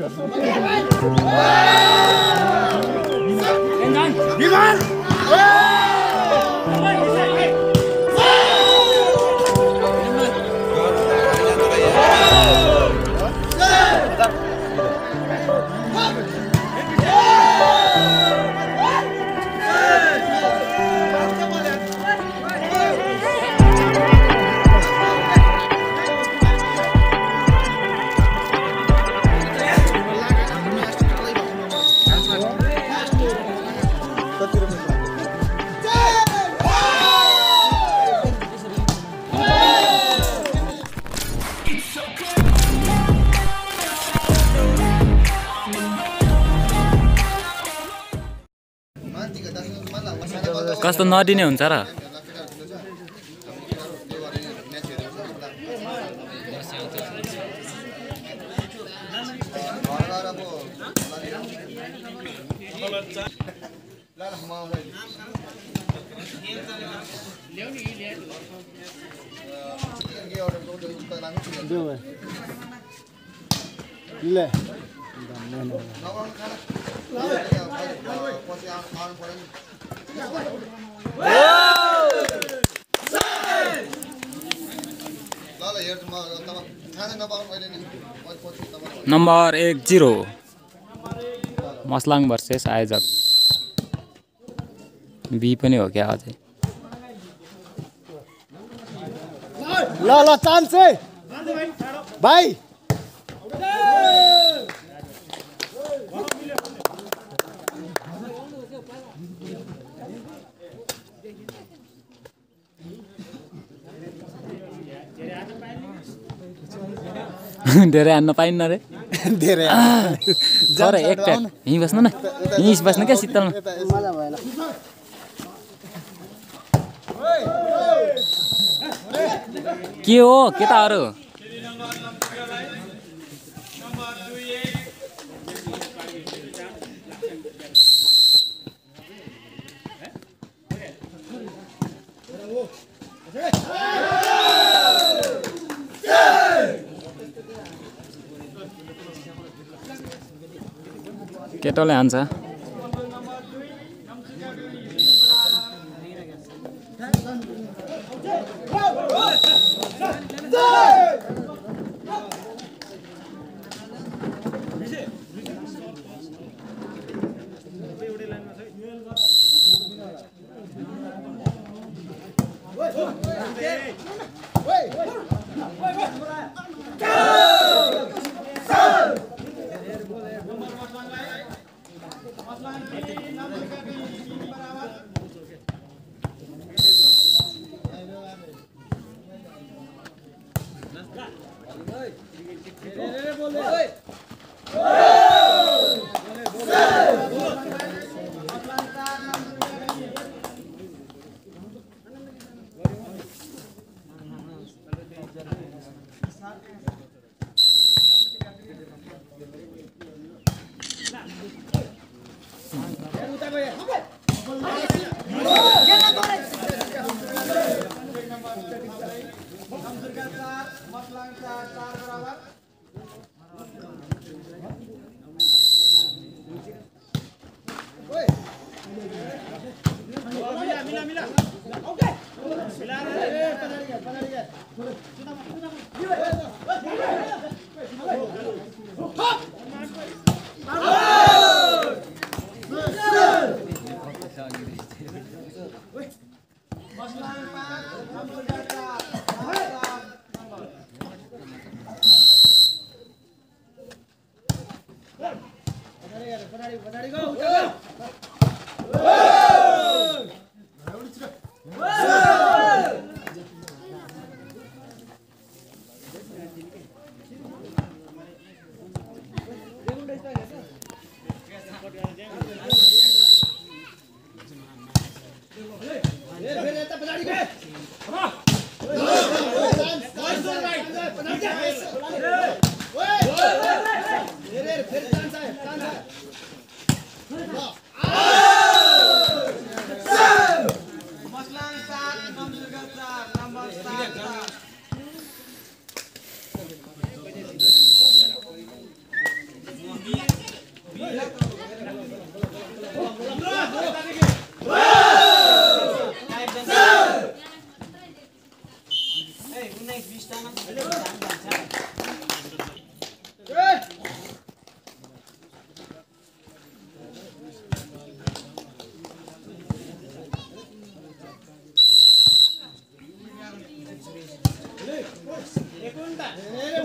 कस्तो नदिने हुन्छ र। ले। नम्बर एक जिरो। मसलाङ भर्सेस आयोजक। बी पनि हो क्या अझै? ल ल चान्स है। भाइ। धेरै हान्न पाइन्न रे। धेरै तर एक ट्याक यहीँ बस्नु न। यहीँ बस्नु क्या शीतलमा। के हो? केटाहरू? केटोले हान्छ। Yeah.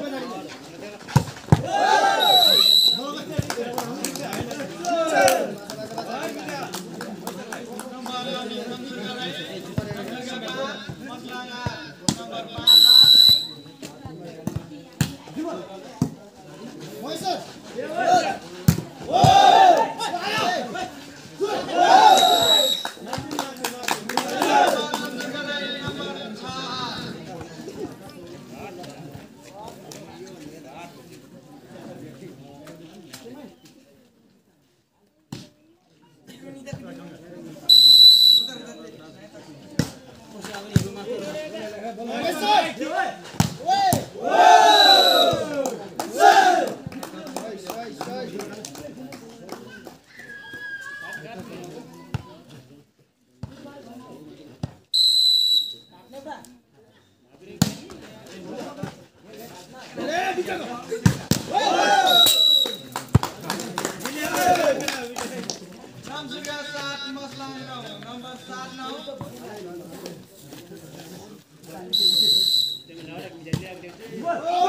What?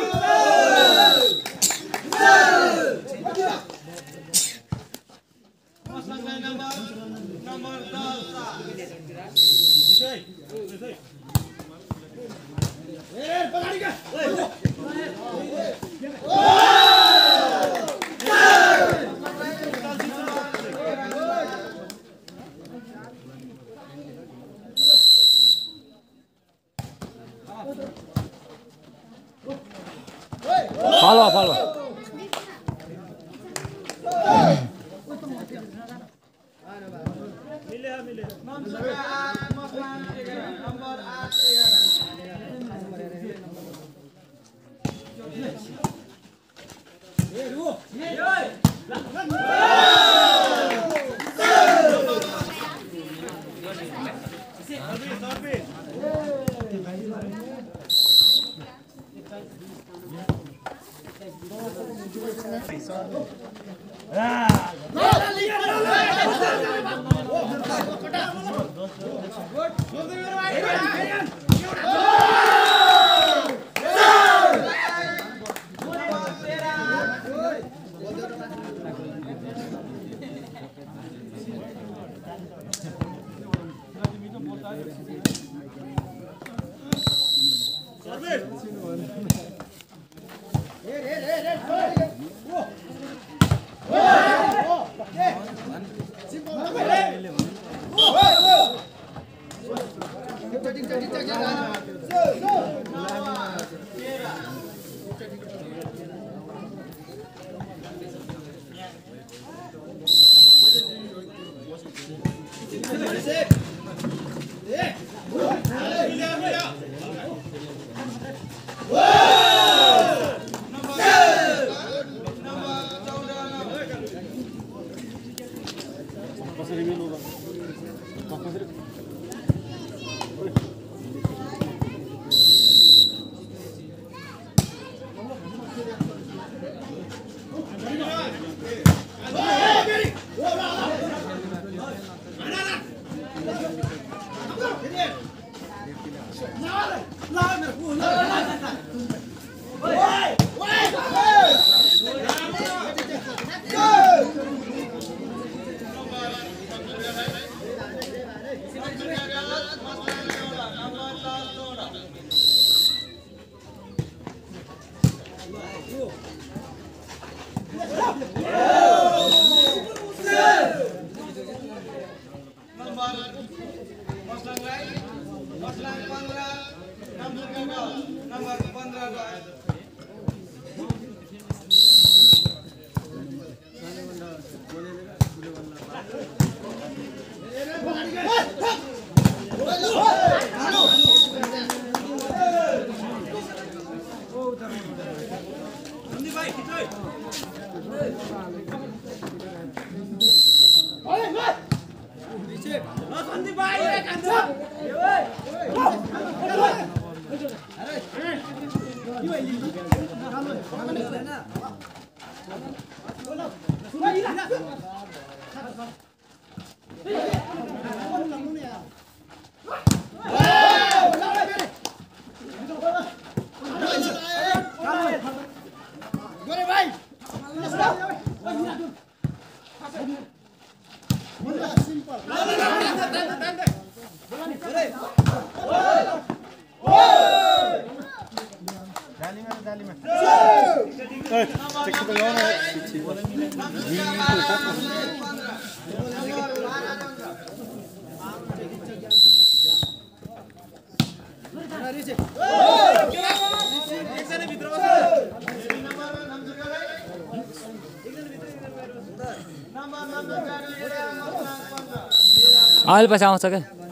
अहिले पछि आउँछ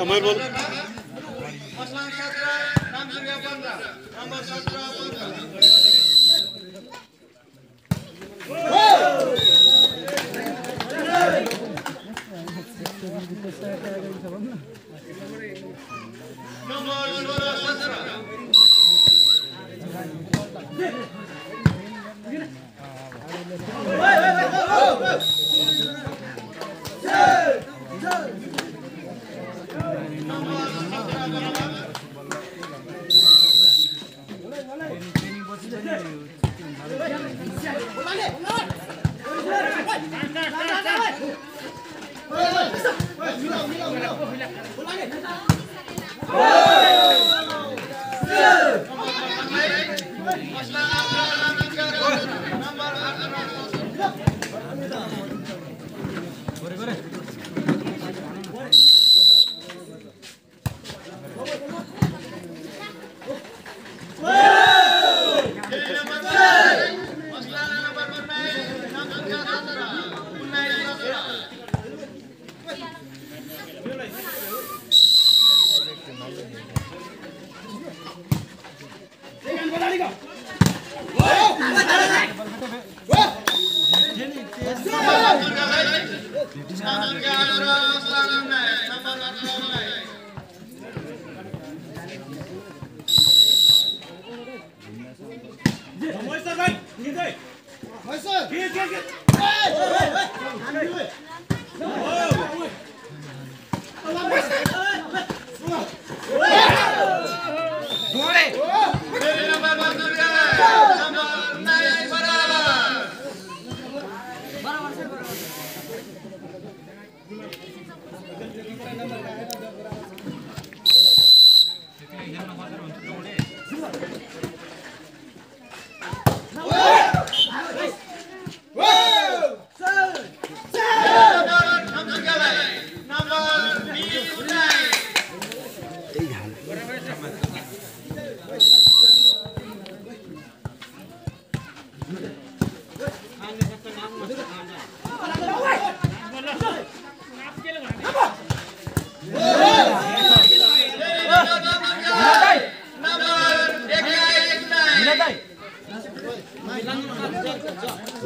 Ömer bol. Come on, come on. Get, get, get! Hey! Hey! Hey! Hey!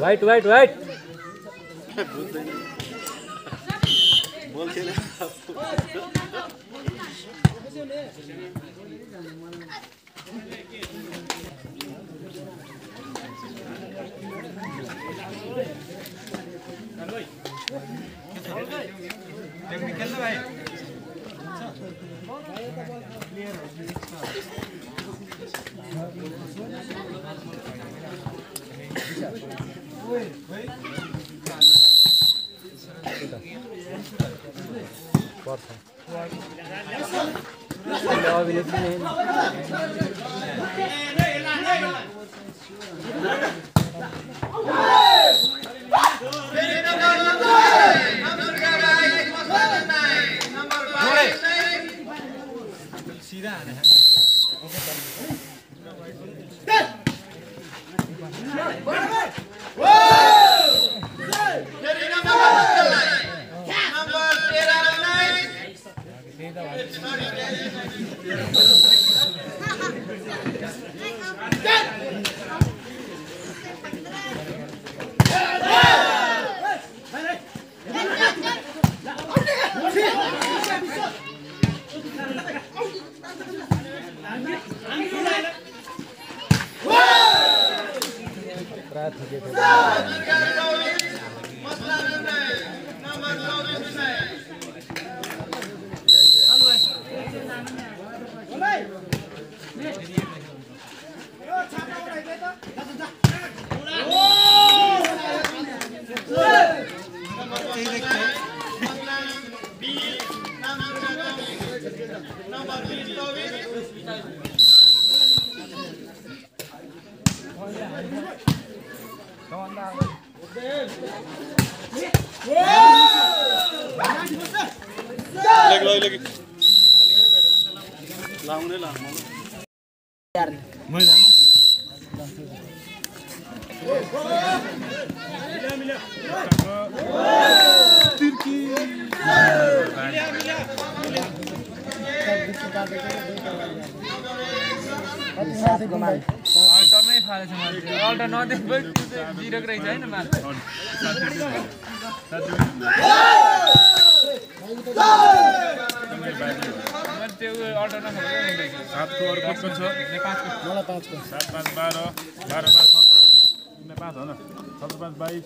समय बोल वाइट वाइट वाइट बोलते ना Yeah! सातको अरू कोच कोच छ। सात पाँच बाह्र। बाह्र पाँच सत्र। तिमीलाई पाँच हो न सत्र पाँच बाइस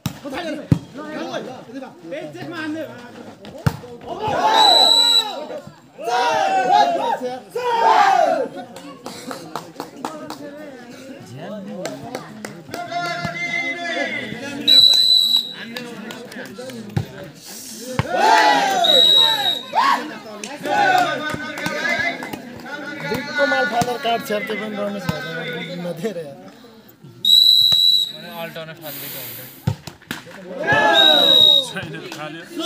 काट छ्याप्ते पनि रमेश अल्टर नै फालिदिएको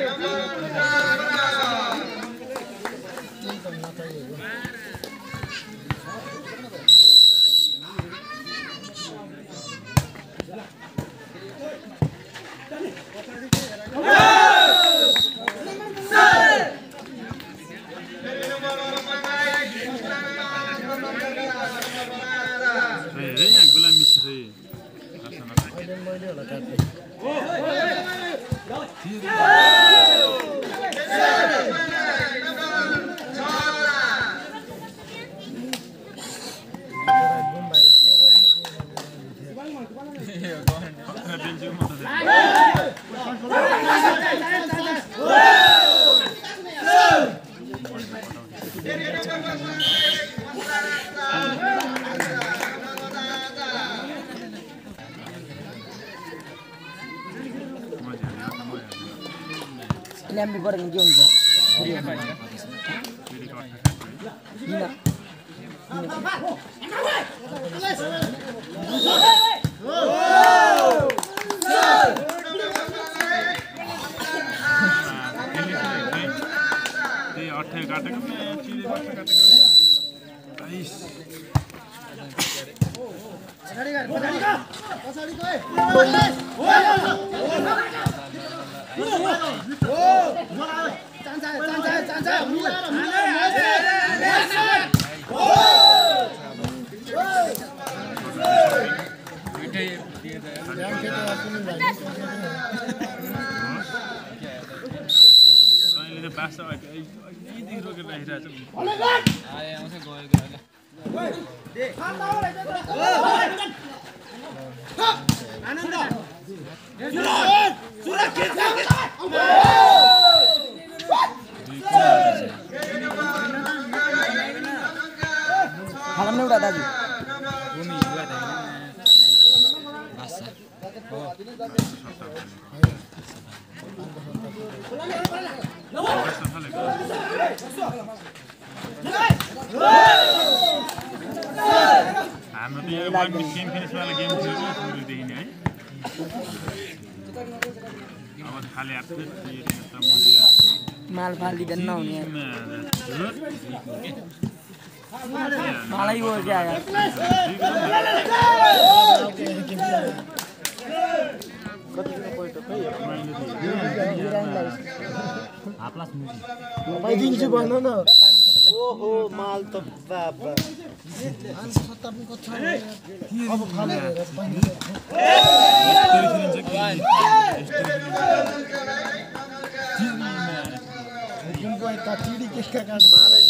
हुन्छ छैन पऱ्यो भने के हुन्छ फेरिको अट्ठा दाजु हाम्रो त वान गेम फिनिसवाला गेम थियो सुरुदेखि नै है अब त खालि हात माल फाल दिँदैन नहुने। मलाई वो क्या दिन्छु भन न ओहो माल त बाबा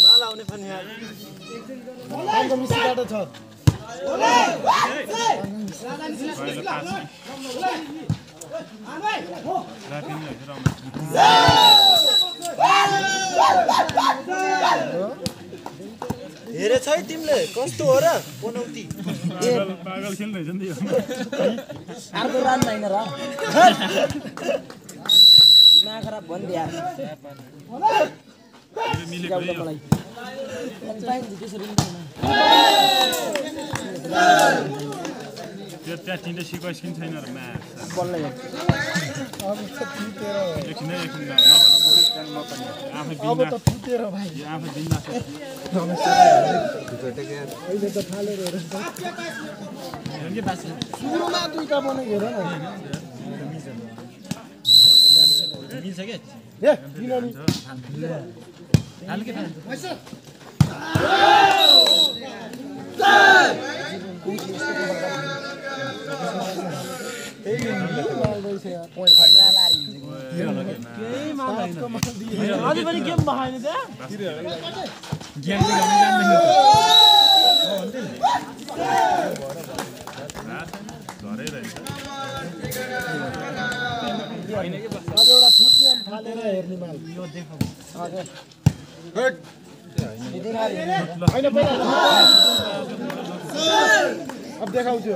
माल आउने पनि छ हेरेछ है तिमीले? कस्तो हो र? पनौती। पागल खेल्दैछ नि यो अर्को रान होइन र। दिमाग खराब भनिदियो यार मिलेको। मलाई पाइन्छ त्यसरी। त्यो त्यहाँ सिकाइ छैन र बल्ल एकछिन एकछिन सुरुमा दुईटा बनाएको हेर न। अझै पनि गेम अब एउटा छुट्ने फालेर हेर्ने माल होइन पहिला अब देखाउँछु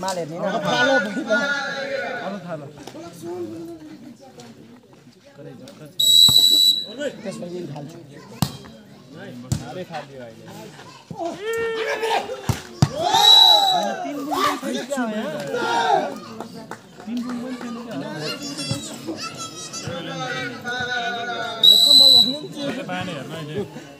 माल हेर्ने त्यसमा यही फाल्छु पाएन हेर्नु अहिले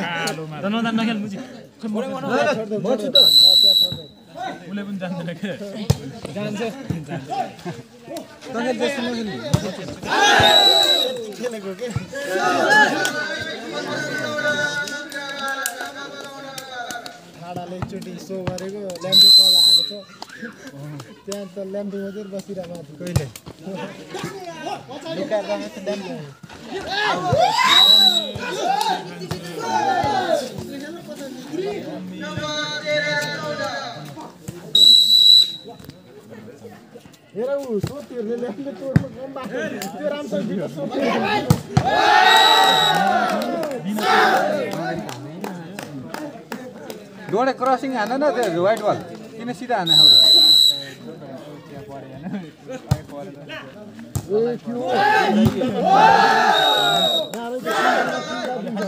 कालो माल उसले पनि जान्दैन के खेलेको के एकचोटि सो गरेको ल्याम्बे तल हालेको त्यहाँ त ल्याम्बे मात्रै बसिरहेको माथि कहिले लुकाएर राखेको छ ल्याम्बे हेर ऊ सोतीहरूले ल्याम्बे तोड्नु कम बाटो त्यो राम्रोसँग दिएको सोती डोडे क्रसिङ हान न त्यो वाइट बल किन सिधा हान हो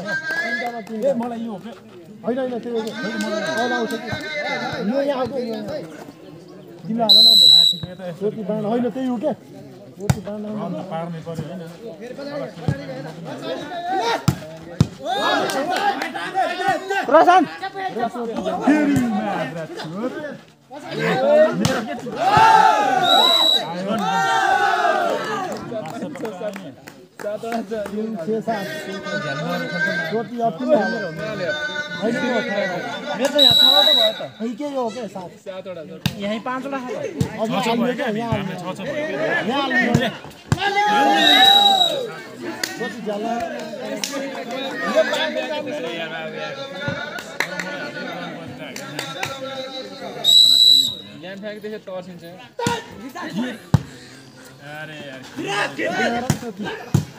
मलाई यो होइन होइन त्यो अन आउँछ कि यो यहाँ आउँछ यो यहाँ। तिमीलाई हाल न अब। रोटी बाँड होइन त्यही हो क्या रोटी बाँड पार्नै होइन फेरि म्याथ रात छोड। छ। रोटी अब तिमीले हाल। होइन त्यो हो, मेरो त यहाँ पाँचवटा तर्सिन्छ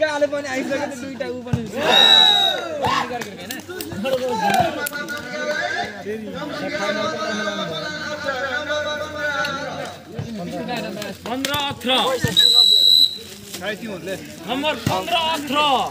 कालो पनि आइसक्यो त्यो दुइटा ऊ पनि पन्ध्र अठार। नम्बर पन्ध्र अठार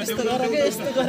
यस्तो गर के यस्तो गर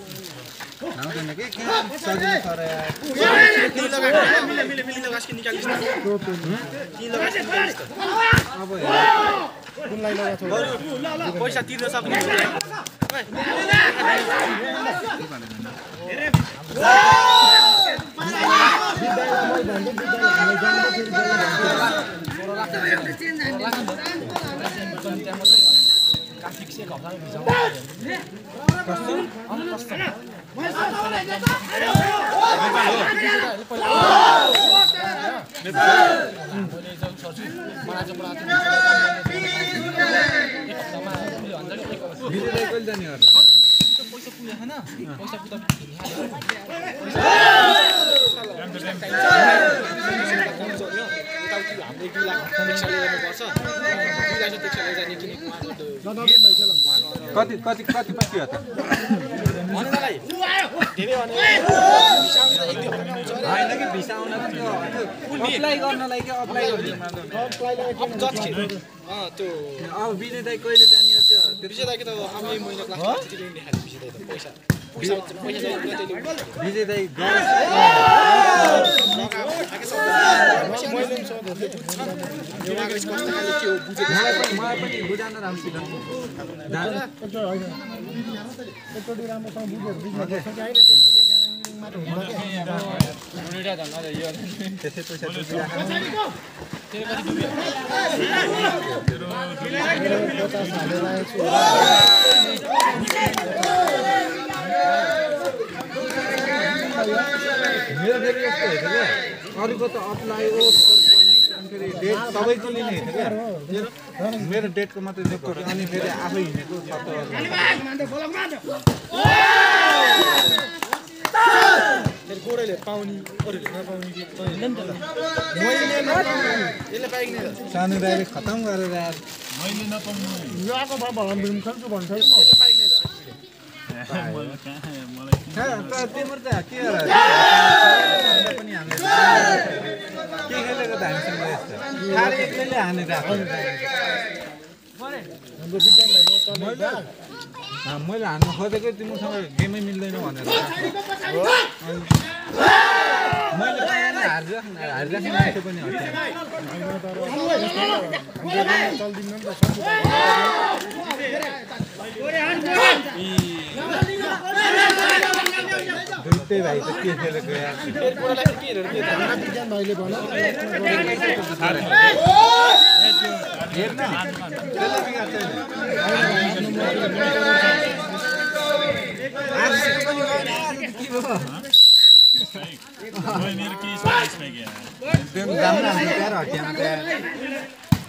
आउँदैन कि के सजिलो छ र यार। अब कुनलाई लगाएको पैसा तिर्न सक्ने विजय दाइ कहिले जाने गर्नु कति कति कति कति हो त? होइन कि भिसा आउन त त्यो अप्लाई गर्नलाई कि अप्लाई गर्नु अब विजय दाइ कहिले जाने हो त्यो? त्यो विजय मलाई पनि जानु एकचोटि राम्रोसँग बुझेर होइन मेरो फेरि अरूको त अप्लाई अनि फेरि डेट सबैको लिने हेर्छ क्या मेरो डेटको मात्रै दिएको अनि फेरि आफै हिँडेको सत्र सानो दाइले खतम गरेर मैले नपाउनु यो आएको भए बिल्डिङ खेल्छु भन्छ मैले हान्नु खोजेको तिमीसँग गेमै मिल्दैन भनेर मैले पाएन हारिराख्नु हारिराख्ने मान्छे पनि हट्यो चल्दिन्न नि त सम्झु दुइटै भाइ त के खेलेको यार हाम्रो विज्ञान भाइले भन हेर्न त्यसले बिगार्छ नि। मैले मेरो केही सजेस्ट पाइँ त्यो पनि राम्रो हाम्रो प्यार हटियामा त यार। जजभन्दा घटना हान्छ नि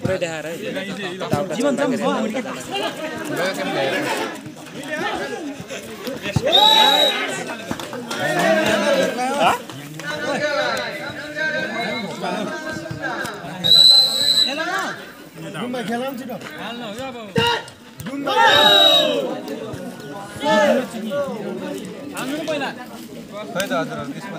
पुरै देखाएर खै त हजुर त्यसमा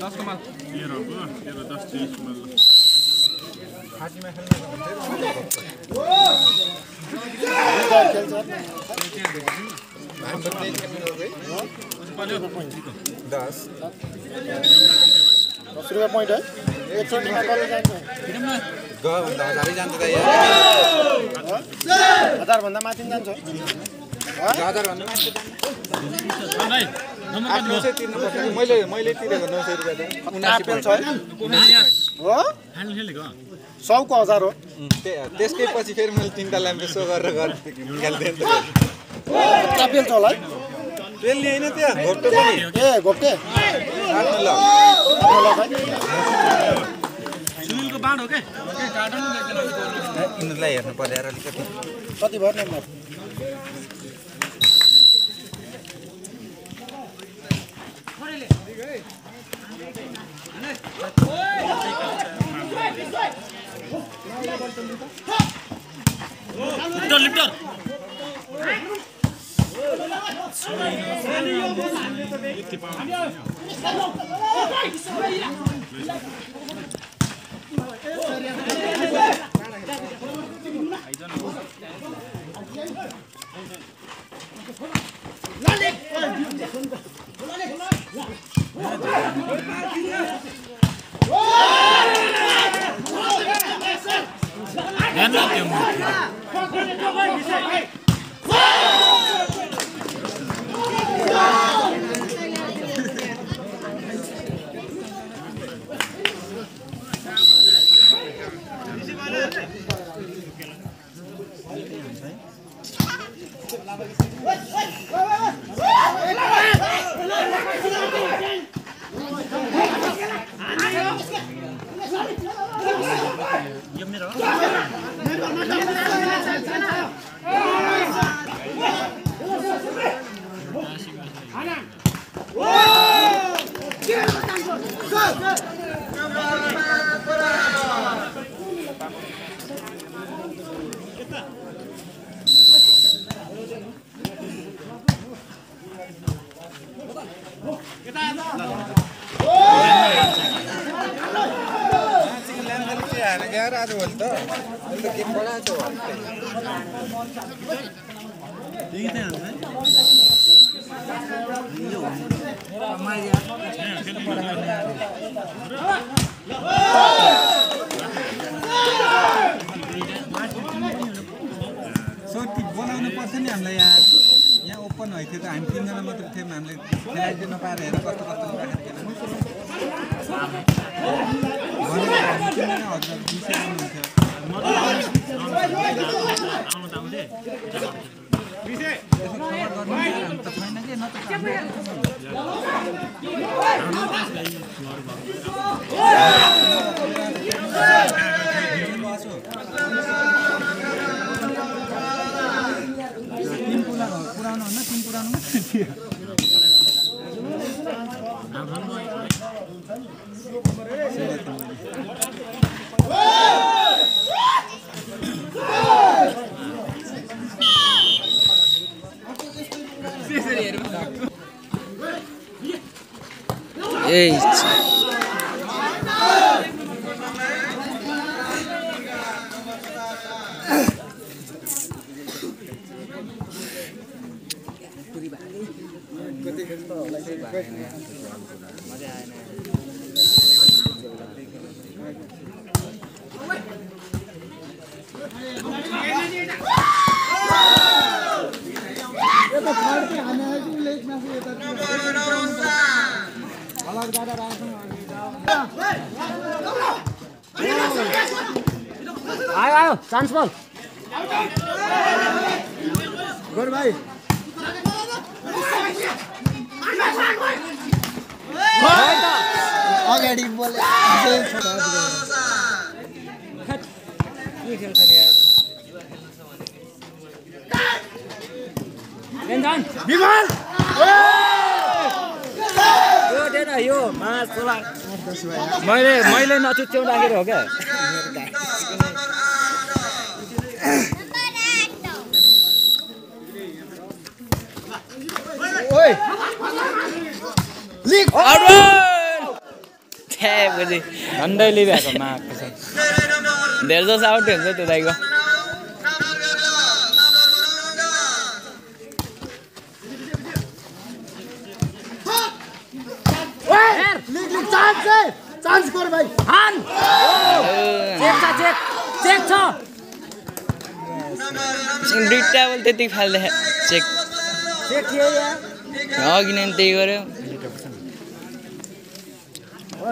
दसको माल तेह्रको तेह्र दस तिस दस दस रुपियाँ पोइन्ट है एकचोटिमा हजारै जान्छ त हजारभन्दा माथि जान्छ हजारभन्दा माथि आठ नौ सय तिर्नुपर्छ कि मैले मैले तिरेको नौ सय रुपियाँ त। उनासी आपेल पोइन्ट। छ है? हो सौको हजार हो। त्य- त्यसकै पछि फेरि मैले तिनवटा ल्याम्पे सो गरेर त। आपेल छ होला है। होइन त्यहाँ घोप्टो पनि। ए घोप्टे। आफ्नो ल। सुनिलको बाँड हो के? कार्टन यिनीहरूलाई हेर्नु पर्यो अलिकति। कति भयो नम्बर लिप्टर लिप्टर ध्यान Colégio na varanda, आयो आयो चान्स बल गोर भाइ अगाडि बोले यो दिएन यो मास तोला मैले मैले नचुच्याउँदाखेरि हो क्या? छ्यापछि झन्डै लिइरहेको माको छ धेरै जसो आउट हुन्छ त्यो दाइको चान्स भाइ हान चेक छ चेक चेक छ दुइटा बल त्यति फाल्दै चेक चेक थियो यहाँ अघि नै त्यही गऱ्यो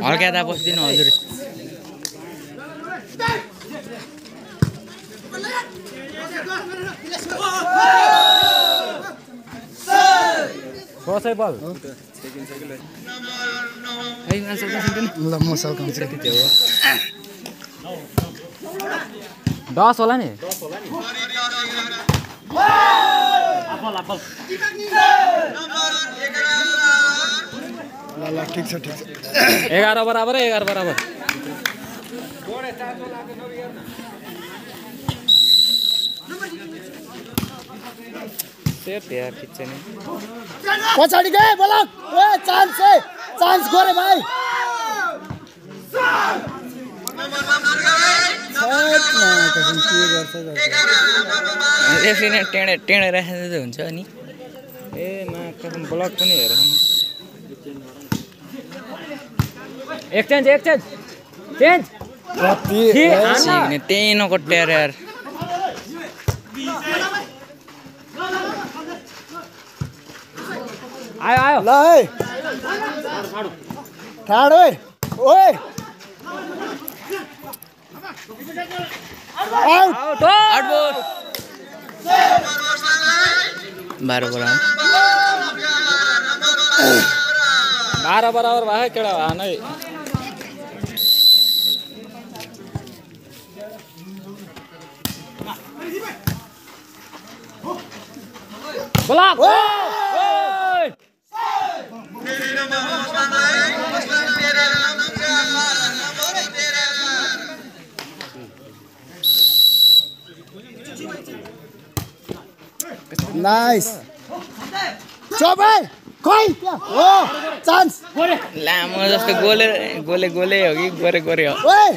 हर्का त बस्दिनँ हजुर दस होला नि ल ल ठिक छ ठिक छ। एघार बराबर एघार बराबर। पछाडि गए बोलक ए चान्स है चान्स गोरे भाइ। रेफ्री नै टेँडे टेँडे राखेर हुन्छ नि। ए मा ब्लक पनि हेर एक्सचेन्ज एक्सचेन्ज चेन्ज त्यही नकट्याएर यार आयो आयो ल है ठाडो है ओए आउट आउट बोल बाह्र बराबर बाह्र बराबर भयो केटा भए नै ब्लक ओइ! नाइस चप है खोइ हो चान्स लामो जस्तो गोले गोले गोले हो कि गोरे गोरे हो? ओए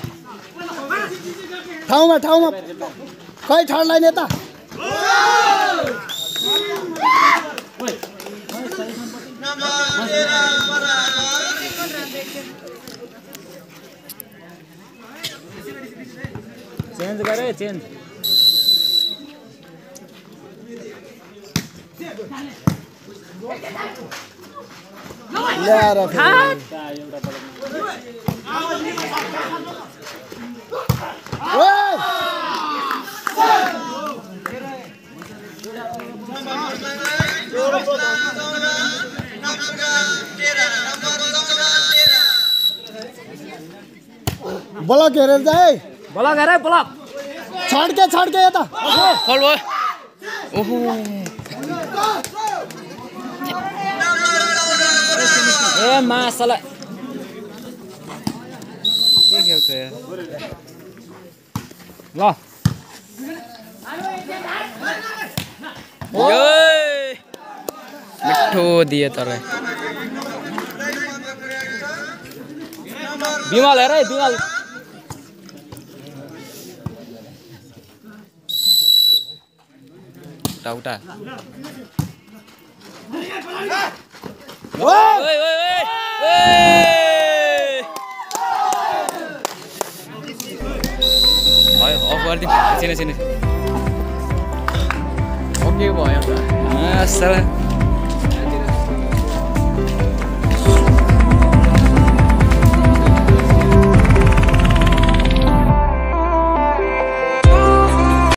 ठाउँमा ठाउँमा। खै ठड्लाइन यता। चेन्ज गरे चेन्ज ल्याएर फेरि। ओए ब्लक हेरेर जा है ब्लक हेर ब्लक छड्के छड्के यता फल भयो ओहो। ए मासला के खेल्छ यार ल। यो मिठो दिए तर। बिमल हेर है बिमल। ओइ। भयो अफ गरिदिउँ। छिने छिने। ओके भयो साला